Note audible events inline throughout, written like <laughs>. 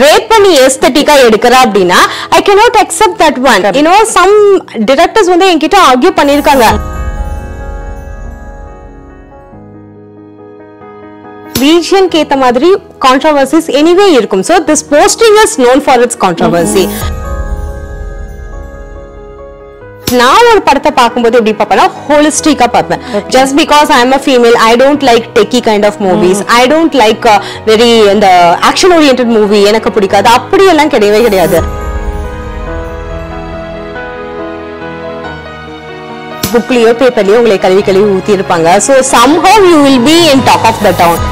Rape பண்ணி எஸ்தட்டிக்கா எடுக்கிறா அப்படின்னா I cannot not accept that one you know some directors வந்து என்கிட்ட ஆர்கியூ பண்ணிருக்காங்க ரீஜியனுக்கு ஏற்ற மாதிரி கான்ட்ரவர்சிஸ் எனிவே இருக்கும். So this posting is known for its controversy நான் ஒரு படத்தை பார்க்கும்போது எப்படி பார்ப்பேன்னா ஹோலிஸ்டிக்கா பார்ப்பேன். Just because I am a female I don't like techie kind of movies I don't like very இந்த ஆக்ஷன் ஓரியன்ட் மூவி எனக்கு பிடிக்காது. அப்படியெல்லாம் கிடையவே கிடையாது. புக்லயோ பேப்பர்லயோ உங்களை கழுவி கழுவி ஊத்தி இருப்பாங்க so somehow you will be in top of the town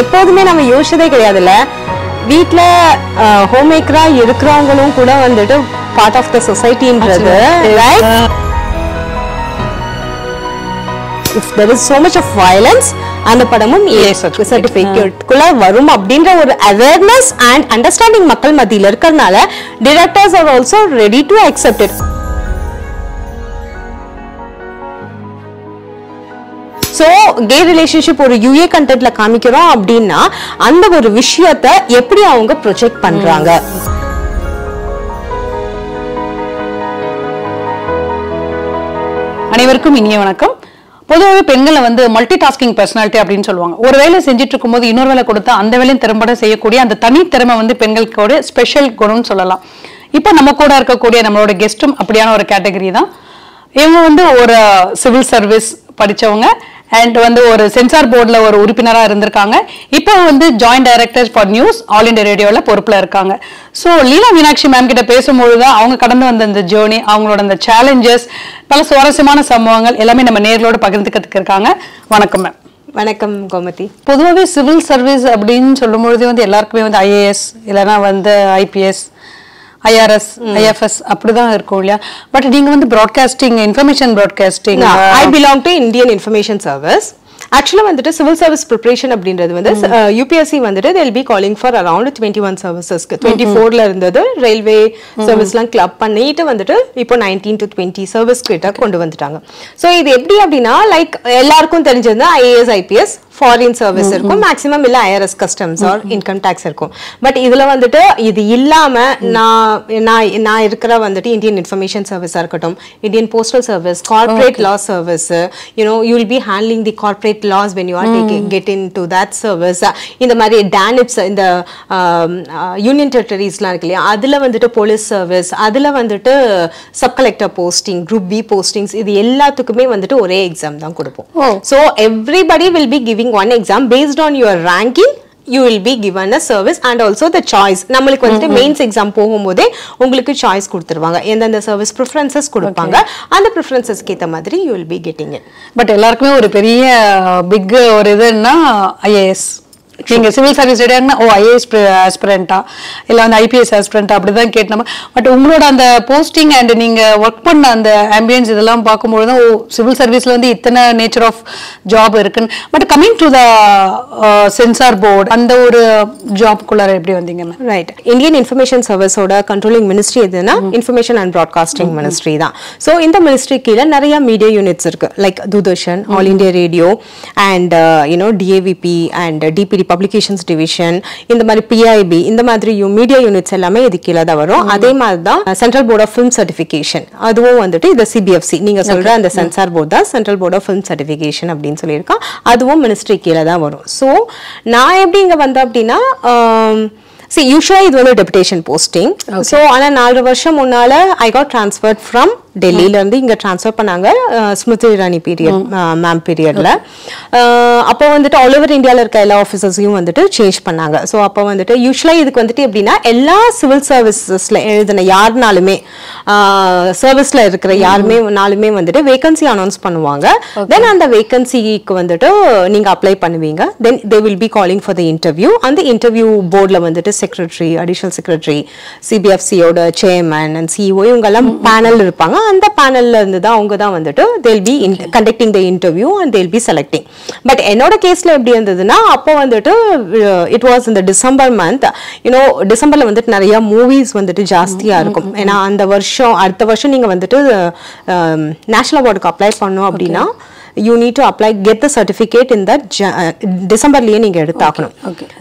எப்போதுமே நம்ம யோசிச்சதே கிடையாதுல்ல? வீட்ல ஹோம் மேக்கரா இருக்கிறவங்களும் கூட வந்துட்டு part of the சொசைட்டின்றது right if there is so much of violence அந்த படமும் சர்டிபிகேட்குள்ள வரும் அப்படின்ற ஒரு அவேர்னஸ் அண்ட் அண்டர்ஸ்டாண்டிங் மக்கள் மத்தியில இருக்கிறதுனால directors are also ready to accept so gay relationship ஒரு யூஏ கண்டென்ட்ல காமிக்கிறோம் அப்படின்னா அந்த ஒரு விஷயத்த எப்படி அவங்க ப்ரொஜெக்ட் பண்றாங்க? அனைவருக்கும் இனிய வணக்கம். பொதுவாகவே பெண்களை வந்து மல்டி டாஸ்கிங் பர்சனாலிட்டி அப்படின்னு சொல்லுவாங்க. ஒரு வேலை செஞ்சுட்டு இருக்கும்போது இன்னொரு வேலை கொடுத்தா அந்த வேலையும் திறம்பட செய்யக்கூடிய அந்த தனி திறமை வந்து பெண்களுக்கு ஒரு ஸ்பெஷல் குணம்னு சொல்லலாம். இப்போ நம்ம கூட இருக்கக்கூடிய நம்மளோட கெஸ்ட்டும் அப்படியான ஒரு கேட்டகரி தான். இவங்க வந்து ஒரு சிவில் சர்வீஸ் படிச்சவங்க. அண்ட் வந்து ஒரு சென்சார் போர்டில் ஒரு உறுப்பினராக இருந்திருக்காங்க. இப்போ வந்து joint director for news All India ரேடியோவில் பொறுப்பில் இருக்காங்க. ஸோ லீலா மீனாட்சி மேம் கிட்ட பேசும்பொழுது தான் அவங்க கடந்து வந்த அந்த ஜேர்னி அவங்களோட அந்த சேலஞ்சஸ் பல சுவாரஸ்யமான சம்பவங்கள் எல்லாமே நம்ம நேர்களோட பகிர்ந்துக்கிறதுக்கு இருக்காங்க. வணக்கம் மேம் வணக்கம் கோமதி. பொதுவாகவே சிவில் சர்வீஸ் அப்படின்னு சொல்லும் பொழுது வந்து எல்லாருக்குமே வந்து ஐஏஎஸ் இல்லைன்னா வந்து ஐபிஎஸ் ஐஆர்எஸ் ஐஎஃப்எஸ் அப்படிதான் இருக்கும் இல்லையா? பட் நீங்க வந்து broadcasting information broadcasting I belong to Indian information service ஆக்சுவலாக வந்துட்டு சிவில் சர்வீஸ் ப்ரிப்பரேஷன் அப்படின்றது வந்து யூபிஎஸ்சி வந்துட்டு they'll be calling for around twenty one சர்வீசஸ்க்கு twenty ஃபோர்ல இருந்தது ரயில்வே சர்வீஸ்லாம் கிளப் பண்ணிட்டு வந்துட்டு இப்போ நைன்டீன் டு டுவெண்ட்டி சர்வீஸ் கிட்ட கொண்டு வந்துட்டாங்க. ஸோ இது எப்படி அப்படின்னா லைக் எல்லாருக்கும் தெரிஞ்சது ஐஏஎஸ் ஐபிஎஸ் ஃபாரின் சர்வீஸ் இருக்கும். மேக்ஸிமம் இல்ல IRS customs or income tax இருக்கும். பட் இதுல வந்துட்டு இது இல்லாம நான் நான் நான் இருக்கிற வந்துட்டு இந்தியன் இன்ஃபர்மேஷன் சர்வீஸா இருக்கட்டும் Indian postal service corporate law service you know you will be handling the corporate laws when you are taking get in to that service இந்த மாதிரி டேனிப்ஸ் இந்த யூனியன் டெரிட்டரிஸ்லாம் இருக்கு இல்லையா? அதுல வந்துட்டு போலீஸ் சர்வீஸ் அதுல வந்துட்டு sub collector posting group B postings இது எல்லாத்துக்குமே வந்துட்டு ஒரே எக்ஸாம் தான் கொடுப்போம். So everybody will be giving one exam based on your ranking you will be given a service and also the choice நம்மளுக்கு வந்துட்டு மெயின்ஸ் எக்ஸாம் போகும்போதே உங்களுக்கு சாய்ஸ் கொடுத்துருவாங்க. எந்தெந்த சர்வீஸ் ப்ரிஃபரன்சஸ் கொடுப்பாங்க. அந்த ப்ரிஃபரன்சஸ்க்கு ஏற்ற மாதிரி you will be getting but எல்லாருக்குமே ஒரு பெரிய பிக் ஒரு இதுன்னா ஐஏஎஸ் நீங்க சிவில் சர்வீஸ் ரெடியாங்கன்னா ஓ ஐஏஎஸ் ஆஸ்பிரண்டா இல்ல வந்து ஐபிஎஸ் ஆஸ்பிரண்டா அப்படிதான் கேட்டோம். பட் உங்களோட அந்த போஸ்டிங் அண்ட் நீங்க ஒர்க் பண்ண அந்த ஆம்பியன்ஸ் இதெல்லாம் பார்க்கும்போது தான் ஓ சிவில் சர்வீஸ்ல வந்து இத்தனை நேச்சர் ஆஃப் ஜாப் இருக்குன்னு. But coming to the censor board அந்த ஒரு ஜாப்குள்ளார எப்படி வந்தீங்க ரைட் இந்தியன் இன்ஃபர்மேஷன் சர்வீஸோட கண்ட்ரோலிங் மினிஸ்ட்ரி எதுனா இன்ஃபர்மேஷன் அண்ட் ப்ராட்காஸ்டிங் மினிஸ்ட்ரி தான். ஸோ இந்த மினிஸ்ட்ரி கீழே நிறைய மீடியா யூனிட்ஸ் இருக்கு. Like Doordarshan All India Radio and you know DAVP and DPD publications division இந்த மாதிரி பிஐபி இந்த மாதிரி மீடியா யூனிட்ஸ் எல்லாமே இது கீழே தான் வரும். அதே மாதிரி தான் central board of film certification அதுவும் வந்துட்டு இது சிபிஎஃப்சி நீங்க சொல்ற அந்த சென்சார் போர்ட் தான் central board of film certification அப்படின்னு சொல்லியிருக்கோம் அதுவும் மினிஸ்ட்ரி கீழே தான் வரும். ஸோ நான் எப்படி இங்க வந்தேன் அப்படின்னா சி யூஸ்வலாக இது வந்து டெபுடேஷன் போஸ்டிங் ஸோ ஆனால் நாலு வருஷம் முன்னால ஐ காட் ட்ரான்ஸ்ஃபர்ட் ஃப்ரம் டெல்லியில இருந்து இங்க ட்ரான்ஸ்ஃபர் பண்ணாங்க ஸ்மிருதி இரானி பீரியட் மேம் பீரியட்ல அப்போ வந்துட்டு ஆல் ஓவர் இந்தியாவில் இருக்க எல்லா ஆஃபீஸர்ஸையும் வந்துட்டு சேஞ்ச் பண்ணாங்க. ஸோ அப்போ வந்துட்டு யூஸ்வலாக இதுக்கு வந்துட்டு எப்படின்னா எல்லா சிவில் சர்வீசஸ்ல எழுதின யாருனாலுமே சர்வீஸ்ல இருக்கிற யாருமே நாலுமே வந்துட்டு வேகன்சி அனௌன்ஸ் பண்ணுவாங்க. தென் அந்த வேகன்சிக்கு வந்துட்டு நீங்க அப்ளை பண்ணுவீங்க. Then they will be calling for the interview அந்த இன்டர்வியூ போர்டில் வந்துட்டு செக்ரட்டரி அடிஷனல் செக்ரட்டரி சிபிஎஃப்சியோட சேர்மேன் அண்ட் சிஇஓ இவங்க எல்லாம் பேனல் இருப்பாங்க. அந்த பேனல்ல இருந்து தான் அவங்க தான் வந்துட்டு they'll be conducting the interview and they'll be selecting but என்னோட கேஸ்ல எப்படி இருந்ததுன்னா அப்போ வந்துட்டு இட் வாஸ் இந்த டிசம்பர் மந்த் யூனோ டிசம்பர்ல வந்துட்டு நிறைய மூவிஸ் வந்துட்டு ஜாஸ்தியா இருக்கும். ஏன்னா அந்த வருஷம் அடுத்த வருஷம் நீங்க வந்துட்டு நேஷனல் அவார்டுக்கு அப்ளை பண்ணோம் அப்படின்னா you need to apply get the certificate இந்த டிசம்பர்லயே நீங்க எடுத்தாக்கணும்.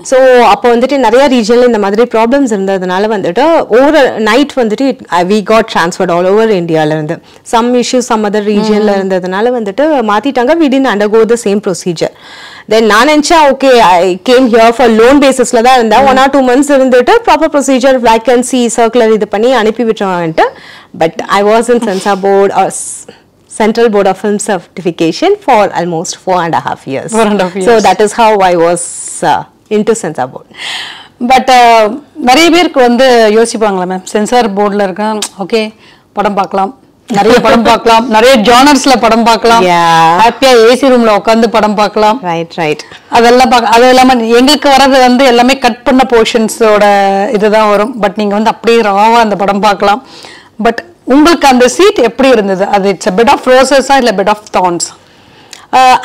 ஸோ அப்போ வந்துட்டு நிறைய ரீஜன்ல இந்த மாதிரி ப்ராப்ளம்ஸ் இருந்ததுனால வந்துட்டு ஒவ்வொரு நைட் வந்துட்டு we got transferred all over இந்தியால இருந்து. சம் இஷ்யூஸ் சம் அதர் ரீஜன்ல இருந்ததுனால வந்துட்டு மாத்திட்டாங்க. We didn't undergo the same procedure then நான் நினைச்சேன் okay I came here for loan பேசிஸ்ல தான் இருந்தேன். ஒன் ஆர் டூ மந்த்ஸ் இருந்துட்டு ப்ராப்பர் ப்ரொசீஜர் வேக்கன்சி சர்க்குலர் இது பண்ணி அனுப்பி விட்டுருவான்ட்டு but I was in censor board Central Board of Film Certification for almost four and a half years. Four and a half So years. that is how I was uh, into Censor Board. But நிறைய பேருக்கு வந்து யோசிப்பாங்களா ma'am sensor போர்டில் இருக்கேன் okay படம் பார்க்கலாம் நிறைய படம் பார்க்கலாம் நிறைய ஜானர்ஸ்ல படம் பார்க்கலாம் Yeah. ஹாப்பியா ஏசி ரூம்ல உட்காந்து படம் பார்க்கலாம் Right, right. அதெல்லாம் பார்க்க அது இல்லாம எங்களுக்கு வர்றது வந்து எல்லாமே கட் பண்ண போர்ஷன்ஸோட இதுதான் வரும் பட் நீங்க வந்து அப்படியே ராவா அந்த படம் பார்க்கலாம் பட் உங்களுக்கு அந்த சீட் எப்படி இருந்தது அது இட்ஸ் பெட் ஆஃப் ரோசஸா இல்லை bed of thorns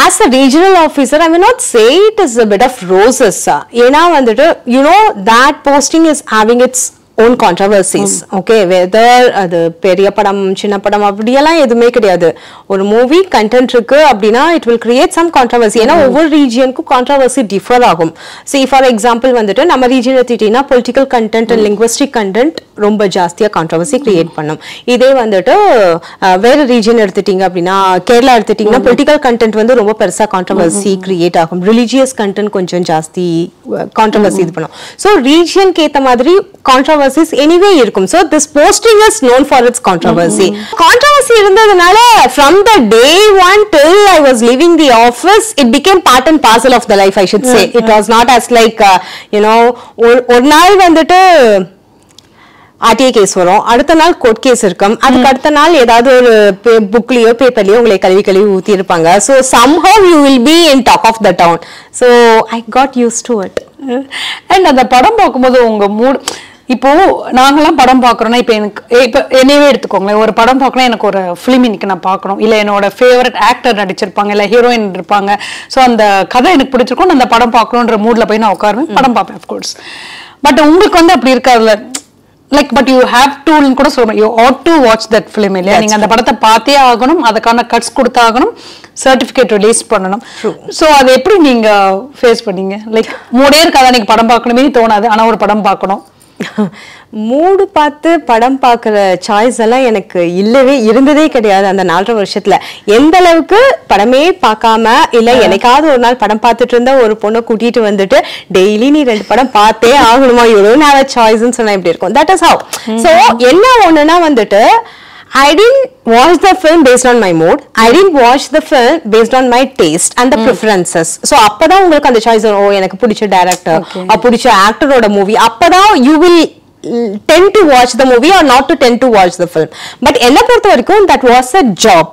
as a regional officer I will not say it is a bed of roses ஏன்னா வந்துட்டு you know that posting is having its own controversies. Okay, whether அது பெரிய படம் சின்ன படம் அப்படியெல்லாம் எதுவுமே கிடையாது. ஒரு மூவி கண்டென்ட் இருக்கு அப்படின்னா it will create some controversy ஏன்னா ஒவ்வொரு ரீஜியனுக்கும் கான்ட்ரவர்சி டிஃபர் ஆகும். சி ஃபார் எக்ஸாம்பிள் வந்துட்டு நம்ம ரீஜன் எடுத்துட்டீங்கன்னா political content and linguistic content ரொம்ப ஜாஸ்தியா கான்ட்ரவர்சி கிரியேட் பண்ணும். இதே வந்துட்டு வேற ரீஜன் எடுத்துட்டீங்க அப்படின்னா கேரளா எடுத்துட்டீங்கன்னா பொலிட்டிக்கல் கண்டென்ட் வந்து ரொம்ப பெருசா கான்ட்ரவர்சி கிரியேட் ஆகும். ரிலீஜியஸ் கண்டென்ட் கொஞ்சம் ஜாஸ்தி கான்ட்ரவர்சி இது பண்ணும். ஸோ ரீஜியனுக்கு ஏத்த மாதிரி கான்ட்ரவர்சிஸ் எனிவே இருக்கும். So this posting is known for its controversy controversy இருந்ததுனால from the day one till I was leaving the office it became part and parcel of the life I should say it was not as like you know ஒரு நாள் வந்துட்டு RTI case வரும். அடுத்த நாள் court case இருக்கும். அதுக்கு அடுத்த நாள் ஏதாவது ஒரு புக்லயோ பேப்பர்லயோ உங்களை கழுவி கழுவி ஊத்தி இருப்பாங்க so somehow you will be in talk of the town so I got used to it and அந்த படம் பார்க்கும்போது உங்க மூட் இப்போ நாங்கெல்லாம் படம் பார்க்குறோன்னா இப்போ எனக்கு இப்போ என்னையவே எடுத்துக்கோங்களேன். ஒரு படம் பார்க்கணும் எனக்கு ஒரு ஃபிலிம் இன்னைக்கு நான் பார்க்கணும். இல்லை என்னோட ஃபேவரட் ஆக்டர் நடிச்சிருப்பாங்க இல்லை ஹீரோயின் இருப்பாங்க. ஸோ அந்த கதை எனக்கு பிடிச்சிருக்கும். நான் அந்த படம் பார்க்கணுன்ற மூடில் போய் நான் உட்காருவேன். படம் பார்ப்பேன் அஃப்கோர்ஸ் பட் உங்களுக்கு வந்து அப்படி இருக்காதுல்ல. லைக் பட் யூ ஹேவ் டுன்னு கூட சொல்லுவேன் you had to watch that film இல்லையா? நீங்க அந்த படத்தை பார்த்தே ஆகணும். அதுக்கான கட்ஸ் கொடுத்தாகணும். சர்டிஃபிகேட் ரிலீஸ் பண்ணணும். ஸோ அதை எப்படி நீங்க ஃபேஸ் பண்ணீங்க? லைக் மூடே இருக்காதா. நீங்க படம் பார்க்கணுமே தோணாது. ஆனா ஒரு படம் பார்க்கணும். மூடு பார்த்து படம் பார்க்குற சாய்ஸ் எல்லாம் எனக்கு இல்லவே இருந்ததே கிடையாது அந்த நாலரை வருஷத்துல. எந்த அளவுக்கு படமே பார்க்காம இல்ல என்னைக்காவது ஒரு நாள் படம் பார்த்துட்டு இருந்தா ஒரு பொண்ணை கூட்டிட்டு வந்துட்டு டெய்லி நீ ரெண்டு படம் பார்த்தே ஆகணுமா? யூ டோன்ட் ஹேவ் அ சாய்ஸ்னு சொன்னா இப்படி இருக்கும்? தட் இஸ் ஹவ் ஸோ என்ன ஒண்ணுன்னா வந்துட்டு I didn't watch the film based on my mood. I didn't watch the film based on my taste and the preferences. So அப்பதான் உங்களுக்கு அந்த வரும் ஓ எனக்கு பிடிச்ச டேரக்டர் பிடிச்ச ஆக்டரோட மூவி அப்பதான் you will tend to watch the movie or not to tend to watch the film. But என்ன பொறுத்த வரைக்கும் that was a job.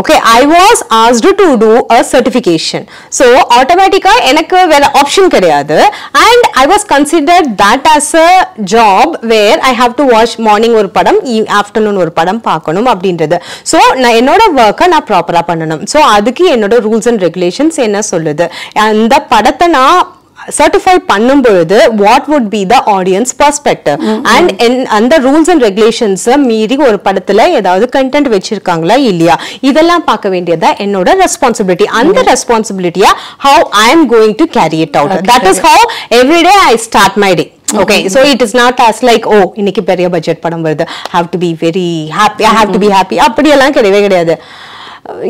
Okay, I was asked to do a certification. So ஆட்டோமேட்டிக்காக எனக்கு வேறு option கிடையாது. And I was considered that as a job where I have to watch morning ஒரு படம் afternoon ஒரு படம் பார்க்கணும் அப்படின்றது. ஸோ நான் என்னோட ஒர்க்கை நான் ப்ராப்பராக பண்ணணும். ஸோ அதுக்கு என்னோட ரூல்ஸ் அண்ட் ரெகுலேஷன்ஸ் என்ன சொல்லுது? அந்த படத்தை நான் சர்டிஃபை பண்ணும் பொழுது what would be the audience perspective and அந்த ரூல்ஸ் அண்ட் ரெகுலேஷன்ஸ் மீறி ஒரு படத்துல ஏதாவது கண்டென்ட் வச்சிருக்காங்களா இல்லையா? இதெல்லாம் பார்க்க வேண்டியதா என்னோட ரெஸ்பான்சிபிலிட்டி அந்த ரெஸ்பான்சிபிலிட்டியா how I am going to carry it out that is how every day I start my day okay so it is not as like oh இன்னைக்கு பெரிய பட்ஜெட் படம் வருது. Have to be very happy I have to be happy அப்படியெல்லாம் கிடையவே கிடையாது.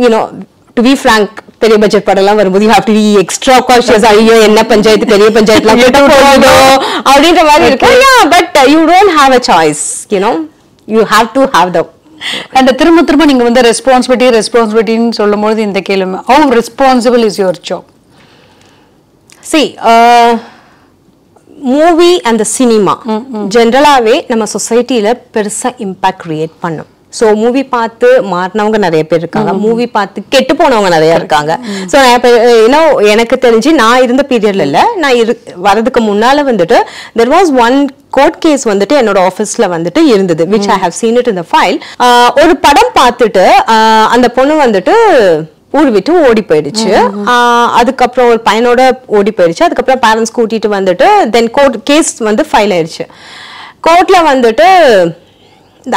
You know to be frank பெரிய budget படம்லாம் வரும்போது you have to be extra cautious ஐயோ என்ன பஞ்சாயத்து? பெரிய பஞ்சாயத்துலாம் கேட்ட போகுதோ அப்படின்ற மாதிரி இருக்கு but you don't have a choice you know you have to have the and திரும்ப திரும்ப நீங்க வந்து ரெஸ்பான்சிபிலிட்டி ரெஸ்பான்சிபிலிட்டின்னு சொல்லும்போது இந்த கேள்வி how responsible is your job see movie அந்த சினிமா ஜென்ரலாகவே நம்ம சொசைட்டியில் பெருசாக இம்பாக்ட் கிரியேட் பண்ணும். ஸோ மூவி பார்த்து மாறினவங்க நிறைய பேர் இருக்காங்க. மூவி பார்த்து கெட்டு போனவங்க நிறைய இருக்காங்க. ஸோ ஏன்னா எனக்கு தெரிஞ்சு நான் இருந்த பீரியட்ல இல்லை. நான் இரு வரதுக்கு முன்னால வந்துட்டு there was one court case வந்துட்டு என்னோட ஆஃபீஸ்ல வந்துட்டு இருந்தது which I have seen it in the file ஒரு படம் பார்த்துட்டு அந்த பொண்ணு வந்துட்டு ஊர் விட்டு ஓடி போயிடுச்சு. அதுக்கப்புறம் ஒரு பையனோட ஓடி போயிடுச்சு. அதுக்கப்புறம் பேரண்ட்ஸ் கூட்டிட்டு வந்துட்டு தென் கோர்ட் கேஸ் வந்து ஃபைல் ஆயிடுச்சு கோர்ட்ல வந்துட்டு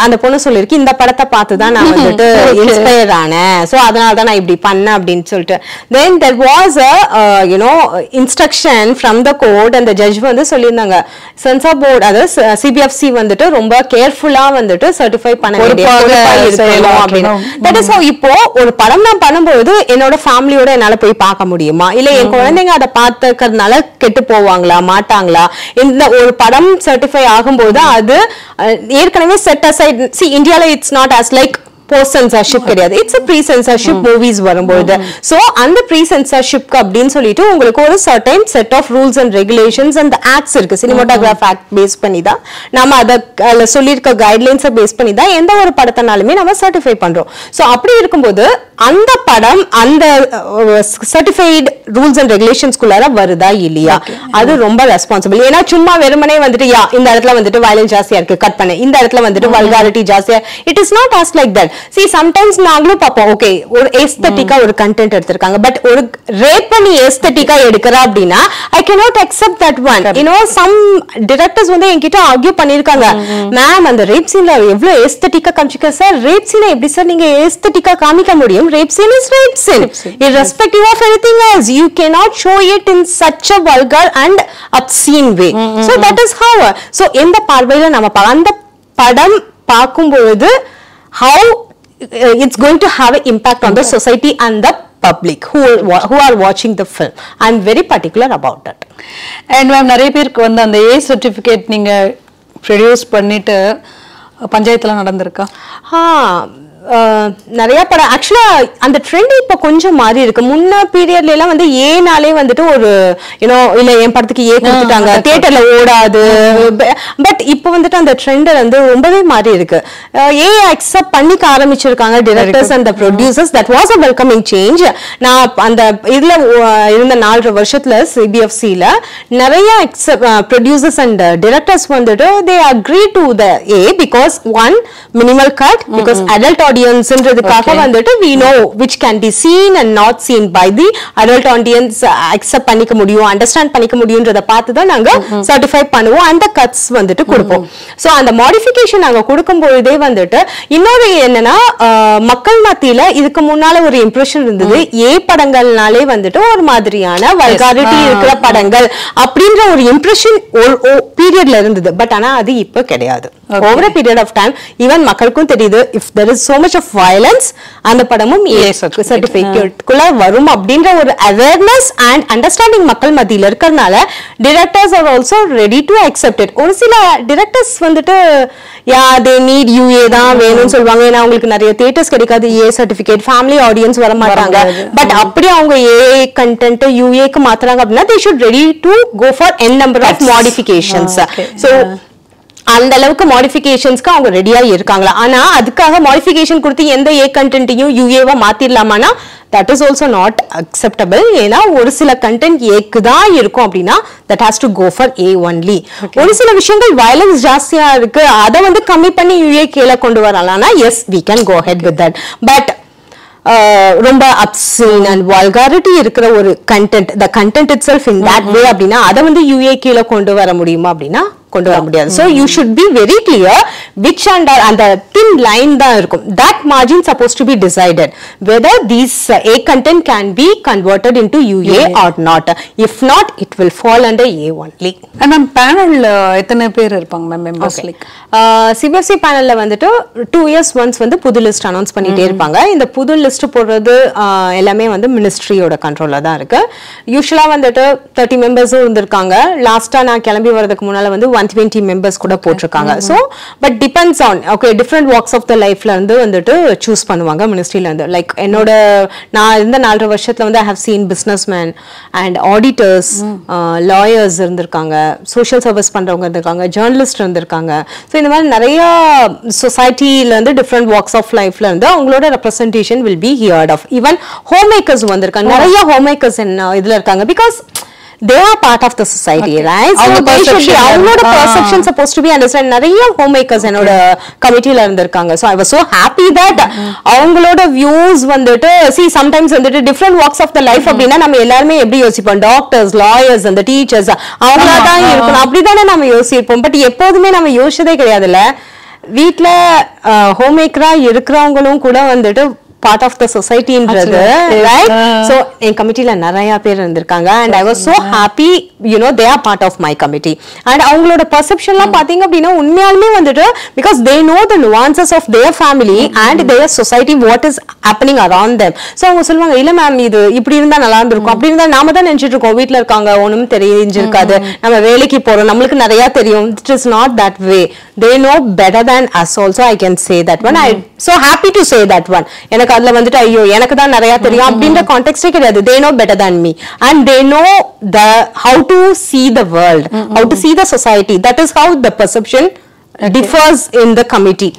அந்த பொண்ணு சொல்லிருக்கு இந்த படத்தை பார்த்து தான் நான் <laughs> வந்துட்டு இன்ஸ்பயர் ஆனேன். ஸோ அதனால தான் நான் இப்படி பண்ணேன் அப்படின்னு சொல்லிட்டு. Then there was a you know instruction from the court அந்த ஜட்ஜ் வந்து சொல்லியிருந்தாங்க. சென்சார் போர்டு அதாவது சிபிஎஃப்சி வந்துட்டு ரொம்ப கேர்ஃபுல்லா வந்துட்டு சர்டிஃபை பண்ண வேண்டிய இருக்கணும். அப்படின்னு. தட் இஸ் இப்போ ஒரு படம் நான் பண்ணும்போது என்னோட ஃபேமிலியோட என்னால போய் பார்க்க முடியுமா? இல்ல என் குழந்தைங்க அதை பார்த்துக்கிறதுனால கெட்டு போவாங்களா மாட்டாங்களா? இந்த ஒரு படம் சர்டிஃபை ஆகும்போது அது ஏற்கனவே செட் சி இந்தியால it's not as like post censorship கிடையாது. இட்ஸ் ப்ரீ சென்சார்ஷிப் மூவிஸ் வரும்போது சோ அந்த ப்ரீ சென்சார்ஷிப்க்கு அப்படின்னு சொல்லிட்டு உங்களுக்கு ஒரு certain set of rules and regulations and acts இருக்கு. சினிமாட்டோகிராஃப் ஆக்ட் பேஸ் பண்ணி தான். நம்ம அதை சொல்லியிருக்க கைட்லைன்ஸை பேஸ் பண்ணி தான் எந்த ஒரு படத்தினாலுமே நம்ம சர்டிஃபை பண்றோம். சோ அப்படி இருக்கும்போது அந்த படம் அந்த சர்டிஃபைடு ரூல்ஸ் அண்ட் ரெகுலேஷன்ஸ்குள்ளார வருதா இல்லையா? அது ரொம்ப ரெஸ்பான்சிபிள் ஏன்னா சும்மா வெறுமனே வந்துட்டு யா இந்த இடத்துல வந்துட்டு வயலன்ஸ் ஜாஸ்தியா இருக்கு கட் பண்ணு. இந்த இடத்துல வந்துட்டு வல்காரிட்டி ஜாஸ்தியா it is not as like that see sometimes நாங்களும் பார்ப்போம். ஓகே ஒரு ஏஸ்தட்டிக்கா ஒரு கண்டென்ட் எடுத்திருக்காங்க. பட் ஒரு ரேப் பண்ணி ஏஸ்தட்டிக்கா எடுக்கிறா அப்படின்னா I cannot accept that one you know some directors வந்து என்கிட்ட ஆர்கியூ பண்ணிருக்காங்க மேம் அந்த ரேப் சீன்ல எவ்வளவு ஏஸ்தட்டிக்கா காமிச்சிக்க சார் ரேப் சீனை எப்படி சார் நீங்க ஏஸ்தட்டிக்கா காமிக்க முடியும்? Rape scene is rape scene. Irrespective of anything else you cannot show it in such a vulgar and obscene way so that is how so எந்த பார்வையில நம்ம அந்த படம் பார்க்கும் பொழுது how uh, it's going to have an impact on the society and the public who wa- who are watching the film i'm very particular about that and ma'am நிறைய பேருக்கு வந்து அந்த ஏ சர்டிஃபிகேட் நீங்க ப்ரொடியூஸ் பண்ணிட்டு பஞ்சாயத்துலாம் நடந்திருக்கா ஆ நிறைய படம். ஆக்சுவலா அந்த ட்ரெண்ட் இப்ப கொஞ்சம் மாறி இருக்கு. முன்ன பீரியட்ல எல்லாம் வந்து ஏனாலே வந்துட்டு ஒரு யூனோ இல்ல என் படத்துக்கு ஏ கொடுத்துட்டாங்க. தியேட்டர்ல ஓடாது. பட் இப்போ வந்துட்டு அந்த ட்ரெண்ட் வந்து ரொம்பவே மாறி இருக்கு. ஏ அக்செப்ட் பண்ணிக்க ஆரம்பிச்சிருக்காங்க directors and producers that was a welcoming change நான் அந்த இதுல இருந்த நாலரை வருஷத்துல சிபிஎஃப்சில நிறைய ப்ரொடியூசர்ஸ் அண்ட் டிரெக்டர்ஸ் வந்துட்டு they agree to the A because one minimal cut because adult ஆடியன்ஸ்ன்றதுக்காக வந்துட்டு we know which can be seen and not seen by the adult audience accept பண்ணிக்க முடியும் அண்டர்ஸ்டாண்ட் பண்ணிக்க முடியும்ன்றத பார்த்து தான் நாங்க சர்டிஃபை பண்ணுவோம். அந்த கட்ஸ் வந்துட்டு கொடுப்போம். சோ அந்த மாடிஃபிகேஷன் நாங்க கொடுக்கும் பொழுதே வந்துட்டு இன்னொரு என்னன்னா மக்கள் மத்தியில இதுக்கு முன்னால ஒரு இம்ப்ரெஷன் இருந்தது. ஏ படங்கள்னாலே வந்துட்டு ஒரு மாதிரியான வல்காரிட்டி இருக்கிற படங்கள் அப்படின்ற ஒரு இம்ப்ரெஷன் பீரியட்ல இருந்தது. பட் ஆனா அது இப்ப கிடையாது. Over period of time even மக்களுக்கும் தெரியுது if there is so much of violence அந்த படமும் சர்டிபிகேட்குள்ள வரும் அப்படின்ற ஒரு அவேர்னஸ் அண்ட் அண்டர்ஸ்டாண்டிங் மக்கள் மத்தியில இருக்கிறதுனால directors are also ready to accept it ஒரு சில டிரெக்டர்ஸ் வந்துட்டு யா தே நீட் யூஏ தான் வேணும்னு சொல்லுவாங்க. ஏன்னா அவங்களுக்கு நிறைய தியேட்டர்ஸ் கிடைக்காது. ஏ சர்டிபிகேட் ஃபேமிலி ஆடியன்ஸ் வர மாட்டாங்க. பட் அப்படி அவங்க ஏ கண்டென்ட் யூஏக்கு மாத்துறாங்க அப்படின்னா they should ready to go for n number of modifications so அந்த அளவுக்கு மாடிஃபிகேஷன்ஸ்க்கு அவங்க ரெடியா இருக்காங்களா? ஆனா அதுக்காக மாடிஃபிகேஷன் கொடுத்து எந்த ஏ கண்டென்ட்டையும் யூஏவா மாத்திரலாமானா that is also not acceptable ஏன்னா ஒரு சில கண்டென்ட் ஏக்கு தான் இருக்கும் அப்படின்னா that has to go for A only ஒரு சில விஷயங்கள் வயலன்ஸ் ஜாஸ்தியா இருக்கு அதை வந்து கம்மி பண்ணி யூஏ கீழே கொண்டு வரலாம்னா yes we can go ahead with that but ரொம்ப அப்சீன் அண்ட் வல்காரிட்டி இருக்கிற ஒரு content the content itself in that way அப்படின்னா அதை வந்து யூஏ கீழே கொண்டு வர முடியுமா அப்படின்னா கொண்டு வர முடியாது. So you should be very clear which and அந்த தின் லைன் தான் இருக்கும். That margin suppose to be decided whether these A content can be converted into UA or not if not it will fall under A only ma'am பேனல்ல எத்தனை பேர் இருப்பாங்க ma'am members like CBSE பேனல்ல வந்துட்டு two years once வந்து புது list announce பண்ணிட்டே இருப்பாங்க. இந்த புது லிஸ்ட் போடுறது ஆஹ், எல்லாமே வந்து மினிஸ்ட்ரியோட கண்ட்ரோல்ல தான் இருக்கு. யூஸ்வலா வந்துட்டு தேர்ட்டி மெம்பர்ஸும் இருந்திருக்காங்க. லாஸ்டா நான் கிளம்பி வரதுக்கு முன்னால வந்து ஒன் டுவெண்ட்டி மெம்பர்ஸ் கூட போட்டிருக்காங்க. So but depends on okay different walks of the லைஃப்ல இருந்து வந்துட்டு சூஸ் பண்ணுவாங்க மினிஸ்ட்ரியில இருந்து. லைக் என்னோட நான் இருந்த நாலரை வருஷத்துல வந்து I have seen business man and auditors lawyers இருந்திருக்காங்க. சோஷியல் சர்வீஸ் பண்றவங்க இருந்திருக்காங்க. ஜேர்னலிஸ்ட் இருந்திருக்காங்க. ஸோ இந்த மாதிரி நிறைய சொசைட்டில இருந்து டிஃப்ரெண்ட் வாக்ஸ் ஆஃப் லைஃப்ல இருந்து அவங்களோட representation will be heard of even home makers வந்திருக்காங்க நிறைய ஹோம் மேக்கர்ஸ் என்ன இதுல இருக்காங்க. Because they are part of the society right அவங்களோட. Perception suppose to be understand நிறைய ஹோம் மேக்கர்ஸ் என்னோட கமிட்டில இருந்திருக்காங்க. So I was so happy that அவங்களோட வியூஸ் வந்துட்டு சி சம்டைம்ஸ் வந்துட்டு different walks of the life அப்படின்னா நம்ம எல்லாருமே எப்படி யோசிப்போம்? டாக்டர்ஸ் லாயர்ஸ் அந்த டீச்சர்ஸ் அவங்களா தான் இருக்கணும். அப்படிதானே நம்ம யோசிப்போம். பட் எப்போதுமே நம்ம யோசிச்சதே கிடையாதுல்ல. வீட்ல ஹோம் மேக்கரா இருக்கிறவங்களும் கூட வந்துட்டு பார்ட் ஆஃப் த சொசைட்டின்றது ரைட். ஸோ என் கமிட்டில நிறைய பேர் இருந்திருக்காங்க. And I was so happy you know they are part of my committee and அவங்களோட பர்செப்ஷன்லாம் பாத்தீங்க அப்படின்னா உண்மையாலுமே வந்துட்டு because they know the nuances of their family and their society what is happening around them. So அவங்க சொல்லுவாங்க இல்ல ma'am இது இப்படி இருந்தா நல்லா இருந்திருக்கும். அப்படி இருந்தா நாம தான் நினைச்சிட்டு இருக்கோம். வீட்ல இருக்காங்க ஒண்ணும் தெரிஞ்சிருக்காது. நம்ம வேலைக்கு போறோம். நம்மளுக்கு நிறைய தெரியும். It is not that way they know better than us also I can say that one I so happy to say that one எனக்கு அதுல வந்துட்டு ஐயோ எனக்கு தான் நிறைய தெரியும் அப்படின்ற கான்டெக்டே கிடையாது. They know better than me and they know the how to see the world. how to see the society. That is how the perception differs in the committee.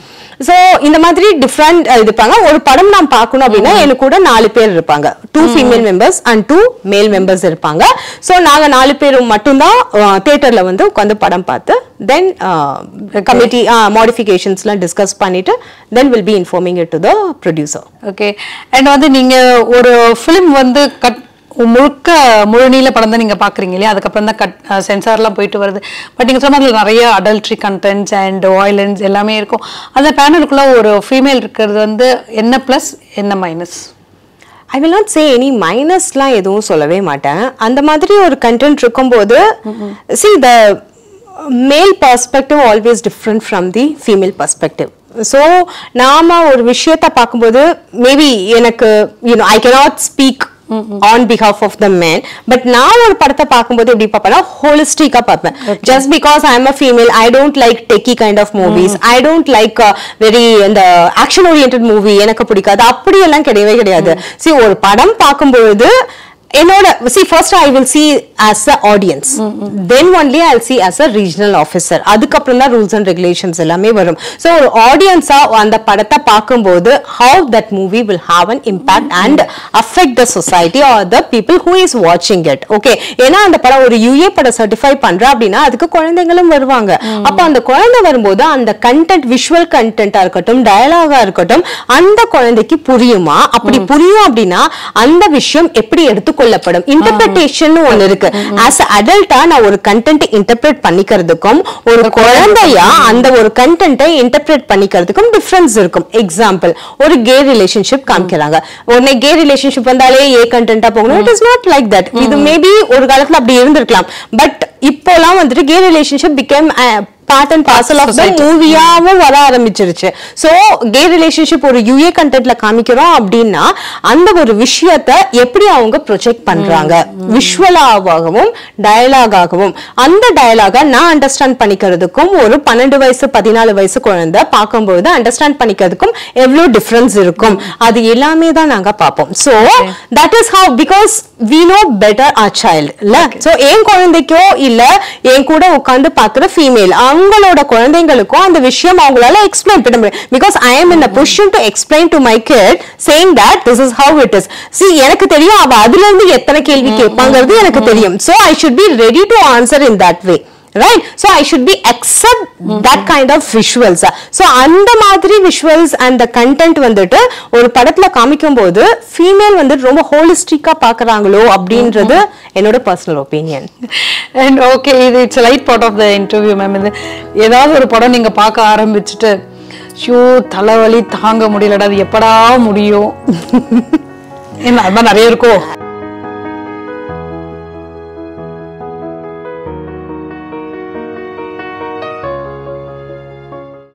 So இந்த மாதிரி டிஃப்ரெண்ட் இருப்பாங்க. ஒரு படம் நான் பார்க்கணும் அப்படின்னா எனக்கு கூட நாலு பேர் இருப்பாங்க. Two female members and two male members இருப்பாங்க. ஸோ நாங்க நாலு பேரும் மட்டும்தான் தியேட்டர்ல வந்து உட்காந்து படம் பார்த்து தென் கமிட்டி மாடிஃபிகேஷன்ஸ்லாம் டிஸ்கஸ் பண்ணிட்டு then will be informing it to the producer okay and வந்து நீங்க ஒரு ஃபிலிம் வந்து கட் முழுக்க முழுநீள படம் தான் நீங்கள் பார்க்குறீங்க இல்லையா? அதுக்கப்புறம் தான் கட் சென்சார்லாம் போயிட்டு வருது. பட் நீங்கள் சொன்ன அதில் நிறைய அடல்ட்ரி கண்டென்ட்ஸ் அண்ட் வயலன்ஸ் எல்லாமே இருக்கும். அந்த பேனலுக்குள்ளே ஒரு ஃபீமேல் இருக்கிறது வந்து என்ன ப்ளஸ் என்ன minus I will not say any மைனஸ்லாம் எதுவும் சொல்லவே மாட்டேன். அந்த மாதிரி ஒரு கண்டென்ட் இருக்கும்போது see the male perspective always different from the female perspective so நாம் ஒரு விஷயத்த பார்க்கும்போது மேபி எனக்கு you know I can not speak on behalf of the man but நான் ஒரு படத்தை பார்க்கும்போது எப்படி பார்ப்பேன்னா ஹோலிஸ்டிக்கா பார்ப்பேன். Just because I am a female I don't like techy kind of movies I don't like very இந்த ஆக்ஷன் ஓரியன்ட் மூவி எனக்கு பிடிக்காது. அப்படியெல்லாம் கிடையவே கிடையாது. சி ஒரு படம் பார்க்கும்பொழுது என்னோட see first I will see as a audience then only I see as a regional officer அதுக்கப்புறம் தான் ரூல்ஸ் அண்ட் ரெகுலேஷன்ஸ் எல்லாமே வரும். ஸோ ஒரு ஆடியன்ஸா அந்த படத்தை பார்க்கும்போது how that movie will have an impact and affect the society or the people who is வாட்சிங் it okay ஏன்னா அந்த படம் ஒரு யூஏ படம் சர்டிஃபை பண்ற அப்படின்னா அதுக்கு குழந்தைங்களும் வருவாங்க. அப்ப அந்த குழந்தை வரும்போது அந்த கண்டென்ட் விஷுவல் கண்டென்ட்டா இருக்கட்டும் டயலாகா இருக்கட்டும் அந்த குழந்தைக்கு புரியுமா? அப்படி புரியும் அப்படின்னா அந்த விஷயம் எப்படி எடுத்துக்கொள்ளப்படும் இன்டர்பிரேஷன் ஒண்ணு இருக்கு. ஆஸ் அடல்ட்டா நான் ஒரு கண்டென்ட் இன்டர்பிரேட் பண்ணிக்கிறதுக்கும் ஒரு குழந்தையா அந்த ஒரு கண்டென்ட்டை இன்டர்பிரேட் பண்ணிக்கிறதுக்கும் டிஃபரன்ஸ் இருக்கும். எக்ஸாம்பிள் ஒரு கே ரிலேஷன்ஷிப் காமிக்கிறாங்க. உடனே கே ரிலேஷன்ஷிப் வந்தாலே ஏ கண்டென்ட்டா போகணும். It is not like that இது மேபி ஒரு காலத்துல அப்படி இருந்திருக்கலாம். பட் இப்போலாம் வந்துட்டு gay relationship become part and parcel of the மூவியாவும் வர ஆரம்பிச்சிருச்சு. சோ கே ரிலேஷன்ஷிப் ஒரு யூஏ கண்டென்ட்ல காமிக்கிறோம் அப்படின்னா அந்த ஒரு விஷயத்த எப்படி அவங்க ப்ரொஜெக்ட் பண்றாங்க? விஷுவலாகவும் டயலாகாகவும் அந்த டயலாக நான் அண்டர்ஸ்டாண்ட் பண்ணிக்கிறதுக்கும் ஒரு பன்னெண்டு வயசு பதினாலு வயசு குழந்தை பார்க்கும்போது அண்டர்ஸ்டாண்ட் பண்ணிக்கிறதுக்கும் எவ்வளவு டிஃபரன்ஸ் இருக்கும்? அது எல்லாமே தான் நாங்க பார்ப்போம். So that is how because we know better or child இல்ல? சோ என் குழந்தைக்கோ இல்ல என் கூட உட்கார்ந்து பாக்குற ஃபீமேல் அவங்களோட குழந்தைங்களுக்கும் அந்த விஷயம் அவங்களால எக்ஸ்பிளைன் பண்ண முடியும். Because I am in position to explain to my kid saying that this is how it is see எனக்கு தெரியும் அவ அதுல இருந்து எத்தனை கேள்வி கேட்பாங்கிறது எனக்கு தெரியும். So I should be ready to answer in that way right so I should be accept that kind of visuals so அந்த மாதிரி விஷுவல்ஸ் அந்த கண்டென்ட் வந்துட்டு ஒரு படத்துல காமிக்கும் போது ஃபீமேல் வந்துட்டு ரொம்ப ஹோலிஸ்டிக்கா பாக்குறாங்களோ அப்படின்றது என்னோட பர்சனல் ஒப்பீனியன் அண்ட் ஓகே இது it's light part of the interview ma'am இது ஏதாவது ஒரு படம் நீங்க பார்க்க ஆரம்பிச்சுட்டு ஷூ தலைவலி தாங்க முடியலடா அது எப்படா முடியும்? <laughs> என்ன அது மாதிரி நிறைய இருக்கும்